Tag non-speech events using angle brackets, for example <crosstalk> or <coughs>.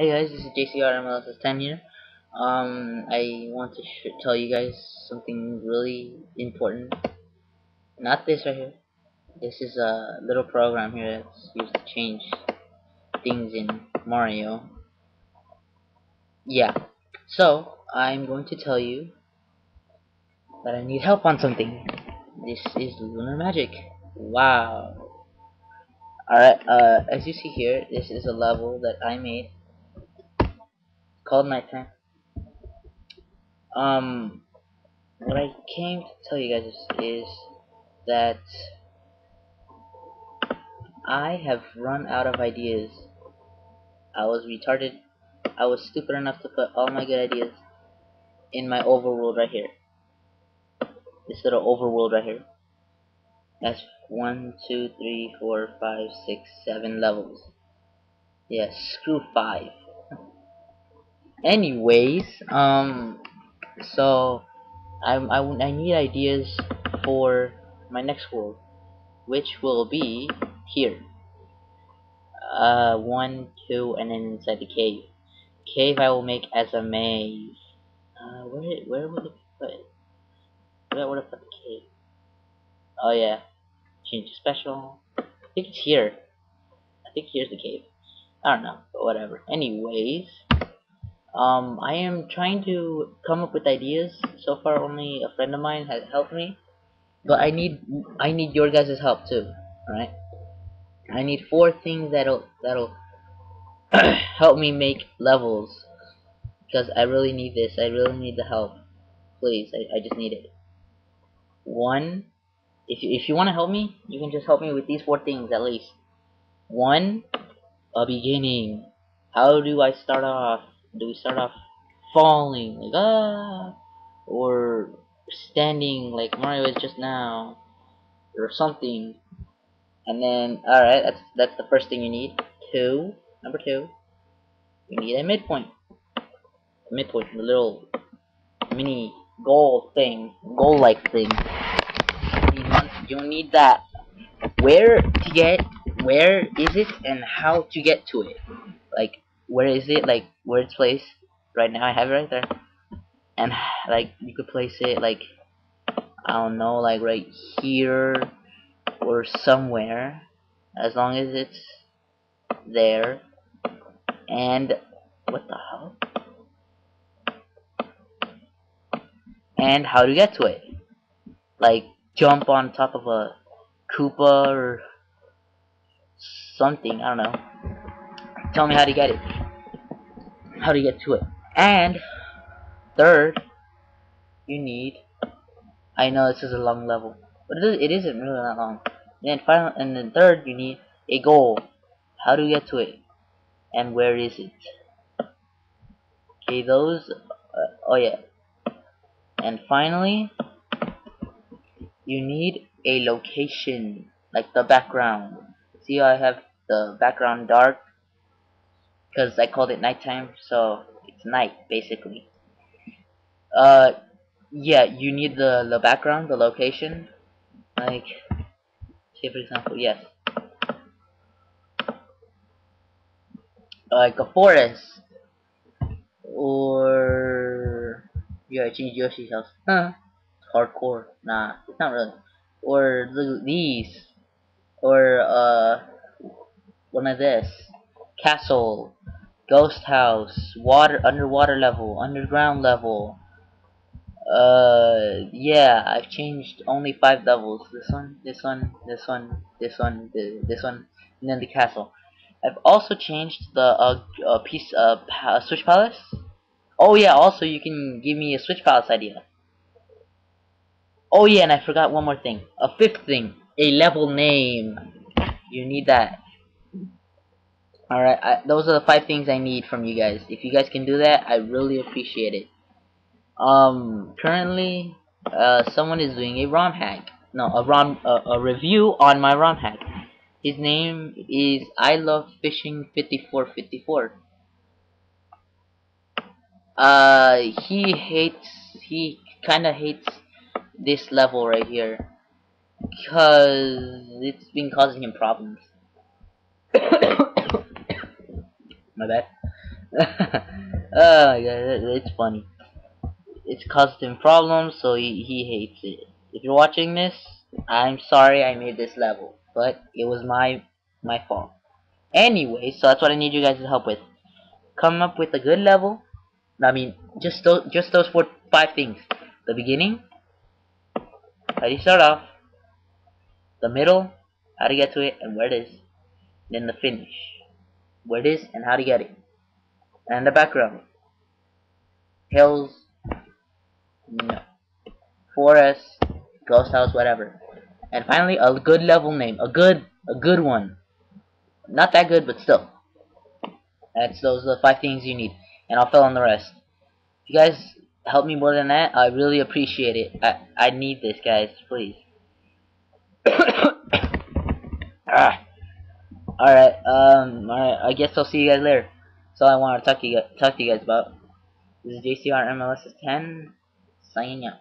Hey guys, this is JCR MLS10 here. Um, I want to tell you guys something really important. Not this right here. This is a little program here that's used to change things in Mario. Yeah. So, I'm going to tell you that I need help on something. This is Lunar Magic. Wow. Alright, uh, as you see here, this is a level that I made called Nighttime. Um, what I came to tell you guys is, is that I have run out of ideas. I was retarded. I was stupid enough to put all my good ideas in my overworld right here. This little overworld right here. That's one, two, three, four, five, six, seven levels. Yes, yeah, screw five. Anyways, um, so I, I, I need ideas for my next world, which will be here. Uh, one, two, and then inside the cave. Cave I will make as a maze. Uh, where where would it be put? Where would I put the cave? Oh yeah, change special. I think it's here. I think here's the cave. I don't know, but whatever. Anyways, um, I am trying to come up with ideas. So far, only a friend of mine has helped me, but I need I need your guys' help too. All right. I need four things that'll that'll <clears throat> help me make levels because I really need this. I really need the help. Please, I, I just need it. One, if you, if you want to help me, you can just help me with these four things at least. One, a beginning. How do I start off? Do we start off falling like ah, or standing like Mario is just now, or something? And then, all right, that's that's the first thing you need. Two, number two, you need a midpoint. A midpoint, the little mini goal thing, goal-like thing. You need that. Where to get? Where is it, and how to get to it? Like, where is it? Like, where it's placed? Right now, I have it right there. And like, you could place it like, I don't know, like right here or somewhere as long as it's there and what the hell and how to get to it like jump on top of a Koopa or something I don't know tell me how to get it how to get to it and third you need I know this is a long level but it, is, it isn't really that long. Then final, and then third, you need a goal. How do you get to it? And where is it? Okay, those. Uh, oh yeah. And finally, you need a location, like the background. See I have the background dark? Because I called it nighttime, so it's night, basically. Uh, yeah, you need the, the background, the location, like say for example yes. Like a forest. Or yeah I changed Yoshi's house. Huh. Hardcore. Nah it's not really. Or these or uh one of this castle ghost house water underwater level underground level uh, yeah, I've changed only five levels. This one, this one, this one, this one, this one, and then the castle. I've also changed the uh, uh piece uh, pa Switch Palace. Oh yeah, also you can give me a Switch Palace idea. Oh yeah, and I forgot one more thing. A fifth thing, a level name. You need that. Alright, those are the five things I need from you guys. If you guys can do that, I really appreciate it. Um, currently, uh, someone is doing a ROM hack. No, a ROM, a review on my ROM hack. His name is I Love Fishing 5454. Uh, he hates, he kinda hates this level right here. Because it's been causing him problems. <coughs> My bad. <laughs> Uh, oh god, it's funny. It's caused him problems, so he, he hates it. If you're watching this, I'm sorry I made this level, but it was my my fault. Anyway, so that's what I need you guys to help with. Come up with a good level. I mean, just those just those four five things. The beginning, how do you start off? The middle, how to get to it and where it is. Then the finish, where it is and how to get it. And the background, hills, no, forest, ghost house, whatever. And finally, a good level name, a good a good one. Not that good, but still. That's those are the five things you need, and I'll fill in the rest. If you guys help me more than that, I really appreciate it. I I need this, guys, please. <coughs> ah. All right. Um. All right. I guess I'll see you guys later. That's all I want to talk to you talk to you guys about. This is JCR MLS 10 signing out.